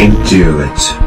Intuit.